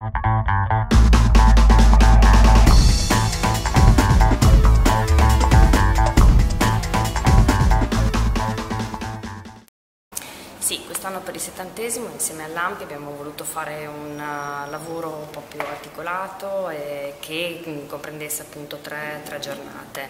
Sì, quest'anno per il settantesimo insieme all'Ampi abbiamo voluto fare un uh, lavoro un po' più articolato che mm, comprendesse appunto tre, tre giornate.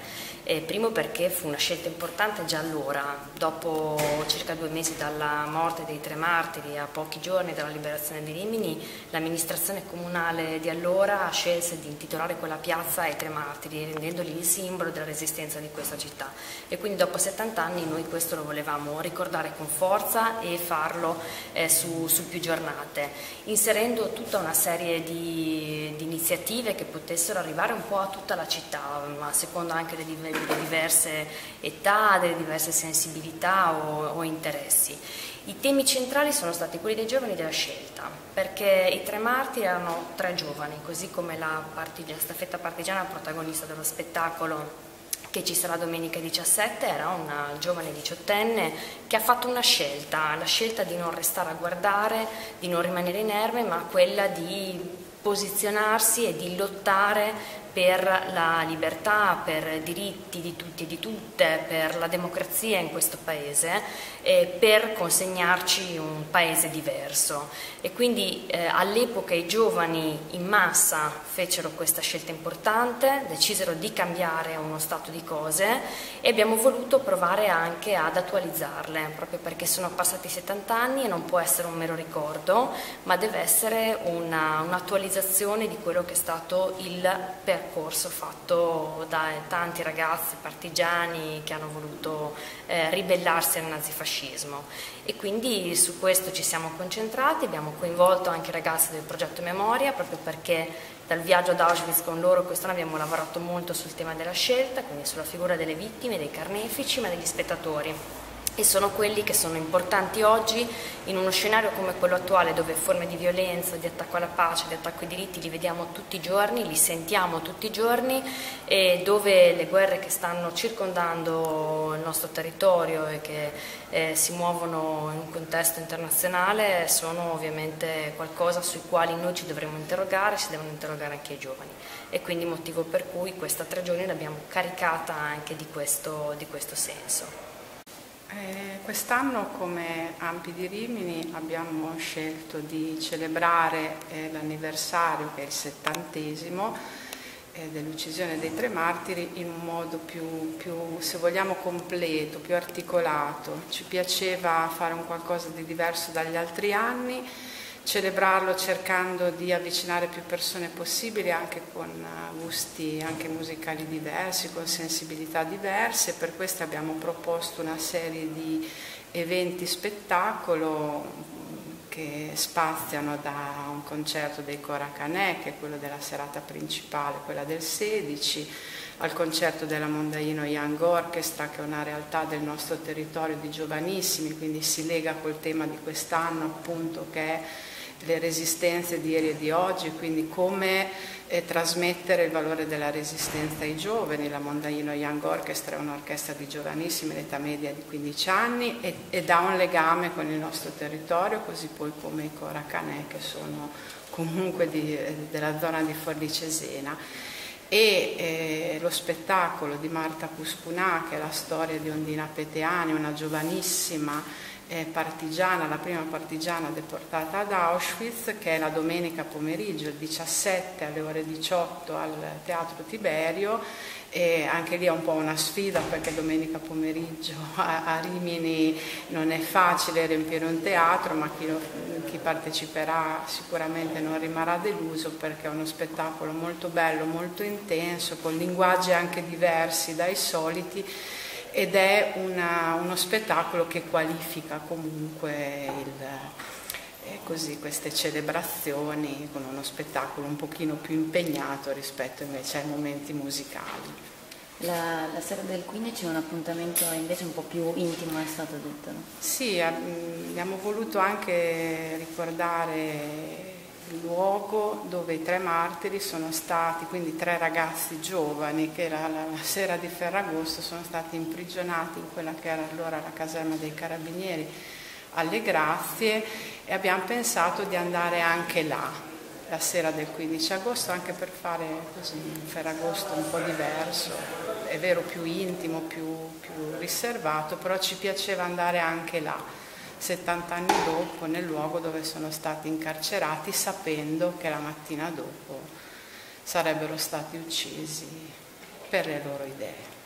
E primo perché fu una scelta importante già allora, dopo circa due mesi dalla morte dei tre martiri, a pochi giorni dalla liberazione di Rimini, l'amministrazione comunale di allora scelse di intitolare quella piazza ai tre martiri, rendendoli il simbolo della resistenza di questa città. E quindi dopo 70 anni noi questo lo volevamo ricordare con forza e farlo eh, su, su, più giornate, inserendo tutta una serie di, di, iniziative che potessero arrivare un po' a tutta la città, a seconda anche delle, delle diverse età, delle diverse sensibilità o, o interessi. I temi centrali sono stati quelli dei giovani della scelta, perché i tre martiri erano tre giovani, così come la partigiana, staffetta partigiana protagonista dello spettacolo che ci sarà domenica 17 era una giovane diciottenne che ha fatto una scelta, la scelta di non restare a guardare, di non rimanere inerme, ma quella di posizionarsi e di lottare per la libertà, per diritti di tutti e di tutte, per la democrazia in questo Paese e per consegnarci un Paese diverso. E quindi eh, all'epoca i giovani in massa fecero questa scelta importante, decisero di cambiare uno stato di cose e abbiamo voluto provare anche ad attualizzarle, proprio perché sono passati 70 anni e non può essere un mero ricordo, ma deve essere un'attualizzazione un di quello che è stato il percorso percorso fatto da tanti ragazzi partigiani che hanno voluto eh, ribellarsi al nazifascismo. E quindi su questo ci siamo concentrati, abbiamo coinvolto anche i ragazzi del progetto Memoria proprio perché dal viaggio ad Auschwitz con loro quest'anno abbiamo lavorato molto sul tema della scelta, quindi sulla figura delle vittime, dei carnefici ma degli spettatori e sono quelli che sono importanti oggi in uno scenario come quello attuale dove forme di violenza, di attacco alla pace, di attacco ai diritti li vediamo tutti i giorni, li sentiamo tutti i giorni e dove le guerre che stanno circondando il nostro territorio e che eh, si muovono in un contesto internazionale sono ovviamente qualcosa sui quali noi ci dovremmo interrogare, si devono interrogare anche i giovani e quindi motivo per cui questa tre giorni l'abbiamo caricata anche di questo, di questo senso. Eh, quest'anno come Ampi di Rimini abbiamo scelto di celebrare eh, l'anniversario, che è il settantesimo, eh, dell'uccisione dei tre martiri in un modo più, più, se vogliamo, completo, più articolato. Ci piaceva fare un qualcosa di diverso dagli altri anni celebrarlo cercando di avvicinare più persone possibili anche con eh, gusti anche musicali diversi, con sensibilità diverse, per questo abbiamo proposto una serie di eventi spettacolo che spaziano da un concerto dei Cora Canè, che è quello della serata principale, quella del 16, al concerto della Mondaino Young Orchestra, che è una realtà del nostro territorio di giovanissimi, quindi si lega col tema di quest'anno appunto che è le resistenze di ieri e di oggi, quindi come eh, trasmettere il valore della resistenza ai giovani. La Mondaino Young Orchestra è un'orchestra di giovanissimi, l'età media di 15 anni e, ed ha un legame con il nostro territorio, così poi come i Coracanè che sono comunque di, della zona di Forlì Cesena e eh, lo spettacolo di Marta Cuspunà, che è la storia di Ondina Peteani, una giovanissima eh, partigiana, la prima partigiana deportata ad Auschwitz, che è la domenica pomeriggio, il 17 alle ore 18 al Teatro Tiberio. E anche lì è un po' una sfida perché domenica pomeriggio a, Rimini non è facile riempire un teatro, ma chi, lo, chi parteciperà sicuramente non rimarrà deluso perché è uno spettacolo molto bello, molto intenso, con linguaggi anche diversi dai soliti ed è una, uno spettacolo che qualifica comunque il, eh, così, queste celebrazioni con uno spettacolo un pochino più impegnato rispetto invece ai momenti musicali. La, la, sera del 15 è un appuntamento invece un po' più intimo, è stato detto. No? Sì, abbiamo voluto anche ricordare luogo dove i tre martiri sono stati, quindi tre ragazzi giovani che era la, sera di Ferragosto sono stati imprigionati in quella che era allora la caserma dei carabinieri alle Grazie e abbiamo pensato di andare anche là la sera del 15 agosto anche per fare così un Ferragosto un po' diverso, è vero più intimo, più, più riservato, però ci piaceva andare anche là, 70 anni dopo, nel luogo dove sono stati incarcerati, sapendo che la mattina dopo sarebbero stati uccisi per le loro idee.